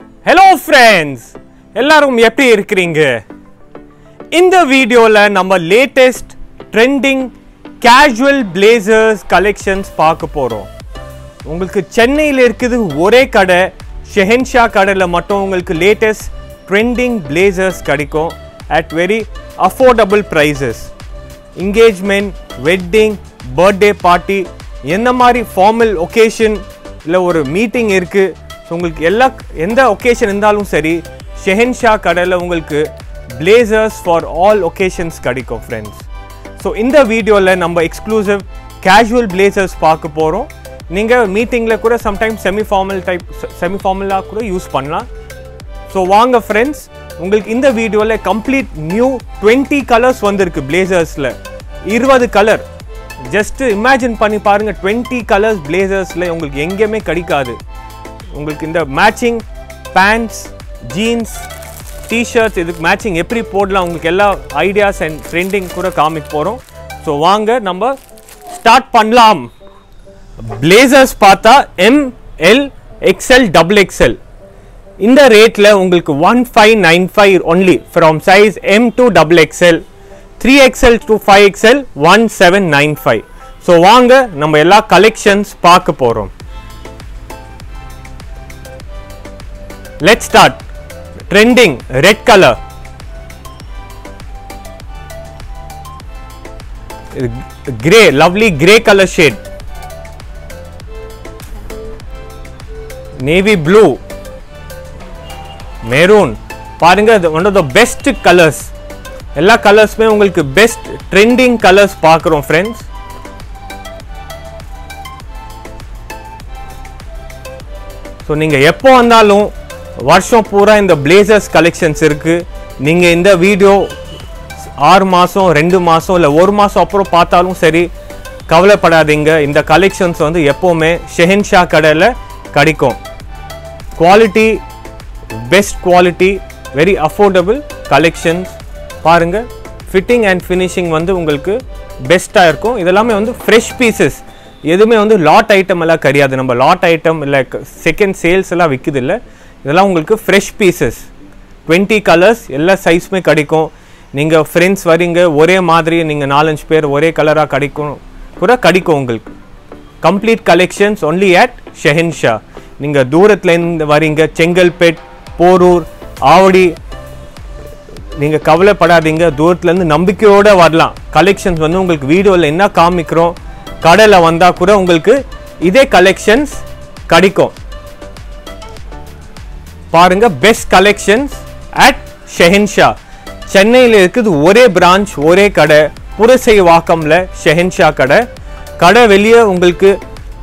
Hello friends எல்லாரும் எப்படி இருக்கிறீங்க? இந்த வீடியோவில் நம்ம latest trending casual blazers collections பார்க்க போகிறோம் உங்களுக்கு சென்னையில் இருக்குது ஒரே கடை ஷெஹென்ஷா கடையில் மட்டும் உங்களுக்கு லேட்டஸ்ட் ட்ரெண்டிங் பிளேசர்ஸ் கிடைக்கும் at very affordable prices engagement wedding birthday party என்ன மாதிரி ஃபார்மல் ஒகேஷன் இல்லை ஒரு மீட்டிங் இருக்குது ஸோ உங்களுக்கு எல்லா எந்த ஒகேஷன் இருந்தாலும் சரி ஷெஹென்ஷா கடையில் உங்களுக்கு பிளேசர்ஸ் ஃபார் ஆல் ஒகேஷன்ஸ் கிடைக்கும் ஃப்ரெண்ட்ஸ் ஸோ இந்த வீடியோவில் நம்ம எக்ஸ்க்ளூசிவ் கேஷுவல் பிளேசர்ஸ் பார்க்க போகிறோம் நீங்கள் மீட்டிங்கில் கூட sometimes semi formal type semi ஃபார்மலாக கூட யூஸ் பண்ணலாம். ஸோ வாங்க ஃப்ரெண்ட்ஸ் உங்களுக்கு இந்த வீடியோவில் கம்ப்ளீட் நியூ டுவெண்ட்டி கலர்ஸ் வந்திருக்கு பிளேசர்ஸில் இருபது கலர் ஜஸ்ட் இமேஜின் பண்ணி பாருங்க டுவெண்ட்டி கலர்ஸ் பிளேசர்ஸில் உங்களுக்கு எங்கேயுமே கிடைக்காது. உங்களுக்கு இந்த மேட்சிங் பேண்ட்ஸ் ஜீன்ஸ் டிஷர்ட்ஸ் இதுக்கு மேட்சிங் எப்படி போடலாம் உங்களுக்கு எல்லா ஐடியாஸ் அண்ட் ட்ரெண்டிங் கூட காமிக்க போகிறோம் ஸோ வாங்க நம்ம ஸ்டார்ட் பண்ணலாம். பிளேசர்ஸ் பார்த்தா எம்எல் எக்ஸ்எல் டபுள் எக்ஸ்எல் இந்த ரேட்டில் உங்களுக்கு one five nine five only from size M to double XL three XL to five XL one seven nine five so வாங்க நம்ம எல்லா கலெக்ஷன்ஸ் பார்க்க போகிறோம் Let's start. Trending red colour grey lovely grey colour shade. Navy blue maroon பாருங்க one of the best colours எல்லா கலர்ஸுமே உங்களுக்கு best trending colours பார்க்குறோம் ஃப்ரெண்ட்ஸ் ஸோ நீங்கள் எப்போ வந்தாலும் வருஷம் பூரா இந்த பிளேசர்ஸ் கலெக்ஷன்ஸ் இருக்குது நீங்கள் இந்த வீடியோ ஆறு மாதம் ரெண்டு மாதம் இல்லை ஒரு மாதம் அப்புறம் பார்த்தாலும் சரி கவலைப்படாதீங்க. இந்த கலெக்ஷன்ஸ் வந்து எப்போவுமே ஷெஹன்ஷா கடையில் கிடைக்கும். Quality best quality very affordable collections பாருங்கள் ஃபிட்டிங் அண்ட் ஃபினிஷிங் வந்து உங்களுக்கு பெஸ்ட்டாக இருக்கும். இதெல்லாமே வந்து ஃப்ரெஷ் பீசஸ் எதுவுமே வந்து லாட் ஐட்டம் எல்லாம் கிடையாது. நம்ம லாட் ஐட்டம் இல்லை செகண்ட் சேல்ஸ் எல்லாம் விற்கிது இல்லை. இதெல்லாம் உங்களுக்கு ஃப்ரெஷ் பீசஸ் டுவெண்ட்டி கலர்ஸ் எல்லா சைஸுமே கிடைக்கும். நீங்கள் ஃப்ரெண்ட்ஸ் வரீங்க ஒரே மாதிரி நீங்கள் நாலஞ்சு பேர் ஒரே கலராக கிடைக்கும் கூட கிடைக்கும் உங்களுக்கு. Complete collections only at Shahenshah நீங்கள் தூரத்துலேருந்து வரீங்க செங்கல்பேட் போரூர் ஆவடி நீங்கள் கவலைப்படாதீங்க தூரத்துலேருந்து நம்பிக்கையோடு வரலாம். கலெக்ஷன்ஸ் வந்து உங்களுக்கு வீடியோவில் என்ன காமிக்கிறோம் கடையில் வந்தால் கூட உங்களுக்கு இதே கலெக்ஷன்ஸ் கிடைக்கும். பாருங்க பெஸ்ட் கலெக்ஷன்ஸ் அட் ஷெஹென்ஷா சென்னையில் இருக்குது ஒரே பிரான்ச் ஒரே கடை. புரசை வாக்கம்ல ஷெஹென்ஷா கடை. கடை வெளியே உங்களுக்கு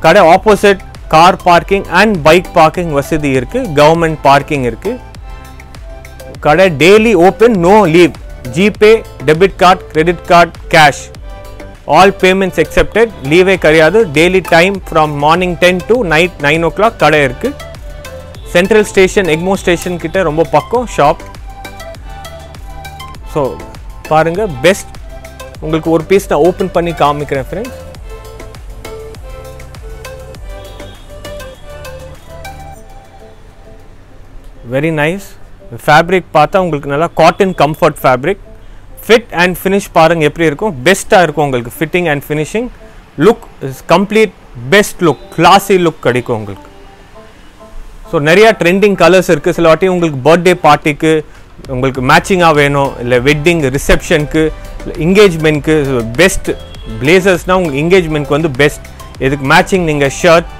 கடை opposite car parking and bike parking வசதி இருக்கு. கவர்மெண்ட் பார்க்கிங் இருக்கு. கடை daily open no leave GPay debit card credit card cash all payments accepted லீவே கிடையாது. Daily time from morning ten to night nine o'clock கடை இருக்கு. சென்ட்ரல் ஸ்டேஷன் எக்மோ ஸ்டேஷன் கிட்ட ரொம்ப பக்கம் ஷாப் ஸோ பாருங்க பெஸ்ட் உங்களுக்கு ஒரு பீஸ் நான் ஓப்பன் பண்ணி காமிக்கிறேன் ஃப்ரெண்ட்ஸ் வெரி நைஸ் ஃபேப்ரிக் பார்த்தா உங்களுக்கு நல்லா cotton comfort fabric fit and finish பாருங்கள் எப்படி இருக்கும்? பெஸ்ட்டாக இருக்கும் உங்களுக்கு fitting and finishing look is complete best look classy look கிடைக்கும் உங்களுக்கு. ஸோ நிறையா ட்ரெண்டிங் கலர்ஸ் இருக்குது சில வாட்டி உங்களுக்கு பர்த்டே பார்ட்டிக்கு உங்களுக்கு மேட்சிங்காக வேணும். இல்லை வெட்டிங் ரிசப்ஷனுக்கு இல்லை என்கேஜ்மெண்ட்க்கு பெஸ்ட் பிளேசர்ஸ்னால் உங்களுக்கு என்கேஜ்மெண்ட்க்கு வந்து பெஸ்ட் இதுக்கு மேட்சிங் நீங்கள் ஷர்ட்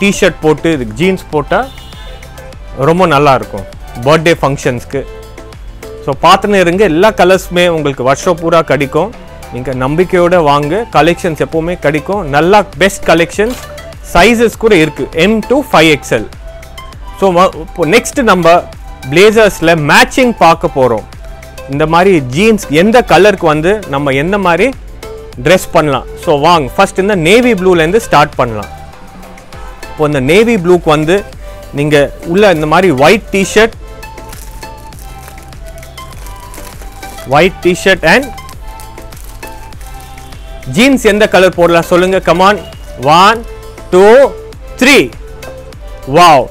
டிஷர்ட் போட்டு இதுக்கு ஜீன்ஸ் போட்டால் ரொம்ப நல்லாயிருக்கும் பர்த்டே ஃபங்க்ஷன்ஸ்க்கு ஸோ பார்த்துன்னு இருங்க. எல்லா கலர்ஸுமே உங்களுக்கு வருஷம் பூரா கிடைக்கும். நீங்கள் நம்பிக்கையோடு வாங்க. கலெக்ஷன்ஸ் எப்போவுமே கிடைக்கும். நல்லா பெஸ்ட் கலெக்ஷன்ஸ் சைஸஸ் கூட இருக்குது M to five XL so இப்போ நெக்ஸ்ட் நம்ம பிளேசர்ஸில் மேட்சிங் பார்க்க போகிறோம் இந்த மாதிரி ஜீன்ஸ் எந்த கலருக்கு வந்து நம்ம எந்த மாதிரி ட்ரெஸ் பண்ணலாம்? ஸோ வாங்க ஃபஸ்ட் இந்த நேவி ப்ளூலேருந்து ஸ்டார்ட் பண்ணலாம். இப்போ இந்த நேவி ப்ளூக்கு வந்து நீங்கள் உள்ள இந்த மாதிரி white tshirt white tshirt and jeans எந்த கலர் போடலாம்? சொல்லுங்கள் come on one two three wow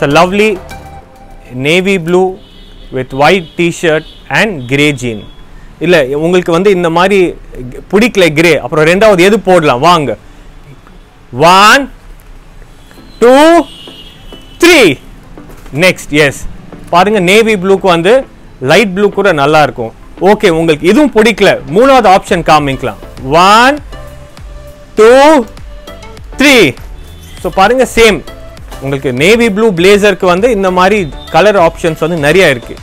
It's a lovely lovely navy blue with white tshirt and grey jean இல்லை உங்களுக்கு வந்து இந்த மாதிரி பிடிக்கல கிரே அப்புறம் ரெண்டாவது எது போடலாம்? வாங்க. One two three next yes பாருங்க நேவி ப்ளூக்கு வந்து லைட் ப்ளூ கூட நல்லா இருக்கும். ஓகே உங்களுக்கு இதுவும் பிடிக்கல. மூணாவது ஆப்ஷன் காமிக்கலாம். ஒன் டூ த்ரீ ஸோ பாருங்க சேம் உங்களுக்கு நேவி ப்ளூ பிளேசருக்கு வந்து இந்த மாதிரி கலர் ஆப்ஷன்ஸ் வந்து நிறைய இருக்கு.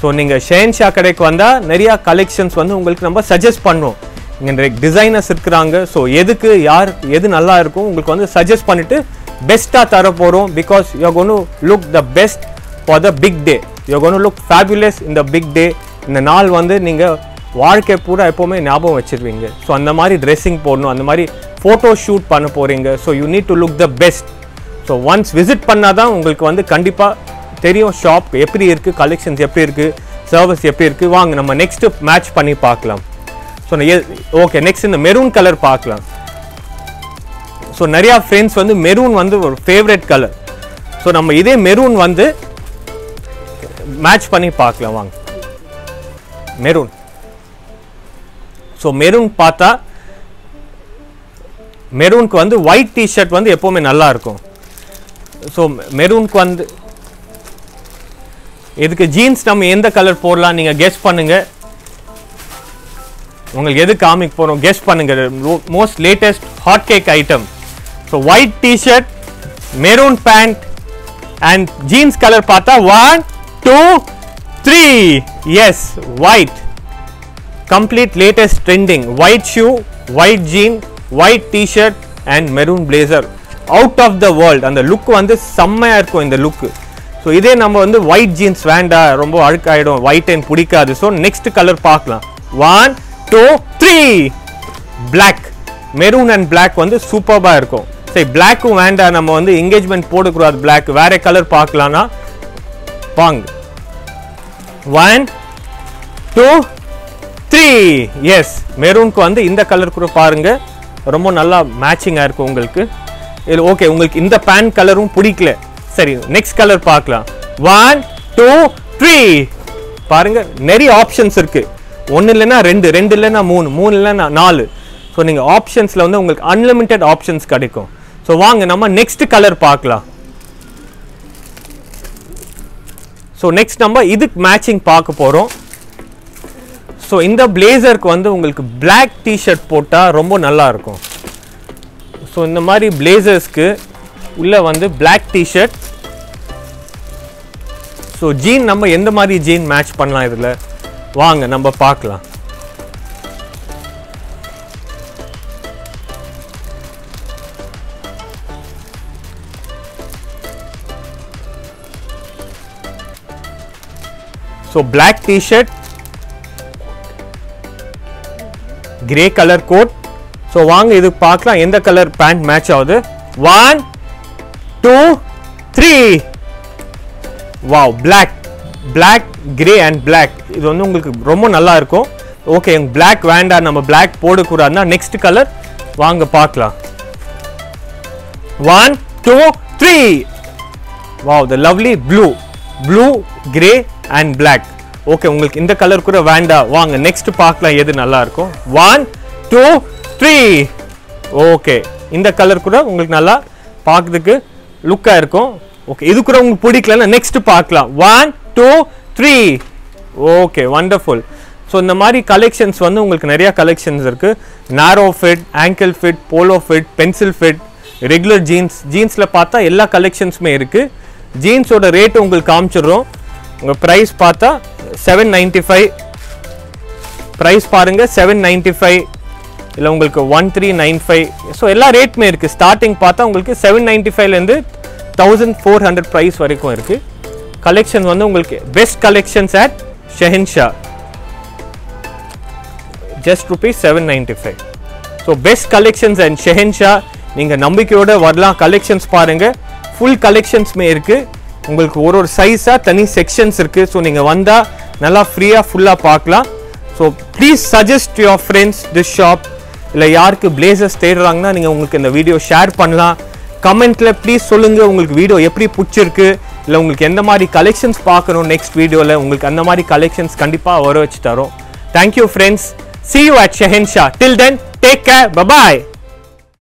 ஸோ நீங்கள் ஷேன்ஷா கடைக்கு வந்தால் நிறையா கலெக்ஷன்ஸ் வந்து உங்களுக்கு நம்ம சஜஸ்ட் பண்ணுவோம். இங்கே டிசைனர்ஸ் இருக்கிறாங்க. ஸோ எதுக்கு யார் எது நல்லா இருக்கும் உங்களுக்கு வந்து சஜஸ்ட் பண்ணிட்டு பெஸ்ட்டாக தர போகிறோம் because you gonna look the best for the big day you gonna look fabulous இந்த பிக் டே இந்த நாள் வந்து நீங்கள் வாழ்க்கை பூரா எப்போவுமே ஞாபகம் வச்சிருவீங்க. ஸோ அந்த மாதிரி ட்ரெஸ்ஸிங் போடணும். அந்த மாதிரி ஃபோட்டோ ஷூட் பண்ண போகிறீங்க so you need to look the best so once visit பண்ணால் தான் உங்களுக்கு வந்து கண்டிப்பாக தெரியும் ஷாப் எப்படி இருக்குது கலெக்ஷன்ஸ் எப்படி இருக்குது சர்வீஸ் எப்படி இருக்குது வாங்க நம்ம நெக்ஸ்ட்டு மேட்ச் பண்ணி பார்க்கலாம். ஸோ ஓகே நெக்ஸ்ட் இந்த மெரூன் கலர் பார்க்கலாம். ஸோ நிறையா ஃப்ரெண்ட்ஸ் வந்து மெரூன் வந்து ஒரு ஃபேவரட் கலர் ஸோ நம்ம இதே மெரூன் வந்து மேட்ச் பண்ணி பார்க்கலாம் வாங்க. மெரூன் ஸோ மெரூன் பார்த்தா மெரூனுக்கு வந்து ஒயிட் டிஷர்ட் வந்து எப்போவுமே நல்லா இருக்கும். ஸோ மெரூனுக்கு வந்து இதுக்கு ஜீன்ஸ் நம்ம எந்த கலர் போடலாம் நீங்கள் கெஸ் பண்ணுங்க. உங்களுக்கு எது காமிக் போகிறோம் கெஸ் பண்ணுங்க. Most latest hot cake item so white tshirt maroon pant and jeans colour பார்த்தா one two three yes white complete latest trending white shoe white jean white tshirt and maroon blazer out of the world அந்த look வந்து செம்மையா இருக்கும் இந்த look so இதே நம்ம வந்து white jeans வேண்டாம் ரொம்ப அழுக்காயிடும் ஒயிட் அண்ட் பிடிக்காது. ஸோ நெக்ஸ்ட் கலர் பார்க்கலாம். One two three black maroon and black வந்து சூப்பராக இருக்கும். சரி பிளாக்கும் வேண்டாம் நம்ம வந்து என்கேஜ்மெண்ட் போடக்கூடாது பிளாக் வேற colour பார்க்கலாம்னா bang one two three yes மெரூனுக்கு வந்து இந்த கலர் கூட பாருங்க. ரொம்ப நல்லா மேட்சிங்காக இருக்கும் உங்களுக்கு. இது ஓகே உங்களுக்கு இந்த பேண்ட் கலரும் பிடிக்கல. சரி நெக்ஸ்ட் கலர் பார்க்கலாம். ஒன் டூ த்ரீ பாருங்க நிறைய ஆப்ஷன்ஸ் இருக்கு. ஒன்று இல்லைன்னா ரெண்டு ரெண்டு இல்லைன்னா மூணு மூணு இல்லைன்னா நாலு. ஸோ நீங்கள் ஆப்ஷன்ஸில் வந்து உங்களுக்கு அன்லிமிட்டெட் ஆப்ஷன்ஸ் கிடைக்கும். ஸோ வாங்க நம்ம நெக்ஸ்ட் கலர் பார்க்கலாம். ஸோ நெக்ஸ்ட் நம்ம இதுக்கு மேட்சிங் பார்க்க போகிறோம் ஸோ இந்த பிளேசருக்கு வந்து உங்களுக்கு பிளாக் டிஷர்ட் போட்டால் ரொம்ப நல்லா இருக்கும். ஸோ இந்த மாதிரி பிளேசர்ஸ்க்கு உள்ளே வந்து பிளாக் டிஷர்ட் ஸோ ஜீன் நம்ம எந்த மாதிரி ஜீன் மேட்ச் பண்ணலாம் இதில்? வாங்க நம்ம பார்க்கலாம். So black tshirt grey colour coat so வாங்க இது பார்க்கலாம் எந்த கலர் பேண்ட் மேட்ச் ஆகுது. One two three wow black black grey and black இது வந்து உங்களுக்கு ரொம்ப நல்லா இருக்கும். ஓகே பிளாக் வேண்டாம் நம்ம பிளாக் போடக்கூடாதுன்னா நெக்ஸ்ட் கலர் வாங்க பார்க்கலாம். One two three wow the lovely blue blue grey and black okay உங்களுக்கு இந்த கலர் கூட வேண்டாம். வாங்க நெக்ஸ்ட் பார்க்கலாம் எது நல்லா இருக்கும். ஒன் டூ த்ரீ ஓகே இந்த கலர் கூட உங்களுக்கு நல்லா பார்க்கறதுக்கு லுக்காக இருக்கும். ஓகே இது கூட உங்களுக்கு பிடிக்கலன்னா நெக்ஸ்ட் பார்க்கலாம். One two three okay wonderful so இந்த மாதிரி கலெக்ஷன்ஸ் வந்து உங்களுக்கு நிறையா கலெக்ஷன்ஸ் இருக்குது narrow fit ankle fit polo fit pencil fit regular jeans ஜீன்ஸில் பார்த்தா எல்லா கலெக்ஷன்ஸுமே இருக்குது ஜீன்ஸோட ரேட்டு உங்களுக்கு காமிச்சிடுறோம். உங்கள் ப்ரைஸ் பார்த்தா செவன் நைன்ட்டி ஃபைவ் ப்ரைஸ் பாருங்கள் செவன் நைன்ட்டி ஃபைவ் இல்லை உங்களுக்கு one three nine five so எல்லா ரேட்டுமே இருக்குது ஸ்டார்டிங் பார்த்தா உங்களுக்கு செவன் நைன்ட்டி ஃபைவ்லேருந்து தௌசண்ட் ஃபோர் ஹண்ட்ரட் ப்ரைஸ் வரைக்கும் இருக்குது கலெக்ஷன் வந்து உங்களுக்கு best collections at Shahenshah just rupees seven ninety five so best collections and Shahenshah நீங்கள் நம்பிக்கையோட வரலாம். கலெக்ஷன்ஸ் பாருங்கள் ஃபுல் கலெக்ஷன்ஸுமே இருக்குது உங்களுக்கு ஒரு ஒரு சைஸாக தனி செக்ஷன்ஸ் இருக்குது ஸோ நீங்கள் வந்தால் நல்லா ஃப்ரீயாக ஃபுல்லாக பார்க்கலாம். So please suggest your friends this shop இல்லை யாருக்கு பிளேசர்ஸ் தேடுறாங்கன்னா நீங்கள் உங்களுக்கு இந்த வீடியோ ஷேர் பண்ணலாம். கமெண்ட்டில் ப்ளீஸ் சொல்லுங்கள் உங்களுக்கு வீடியோ எப்படி பிடிச்சிருக்கு இல்லை உங்களுக்கு எந்த மாதிரி கலெக்ஷன்ஸ் பார்க்கணும் நெக்ஸ்ட் வீடியோவில் உங்களுக்கு அந்த மாதிரி கலெக்ஷன்ஸ் கண்டிப்பாக வர வச்சு தரோம். Thank you friends see you at Shahenshah till then take care bye bye